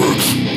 words.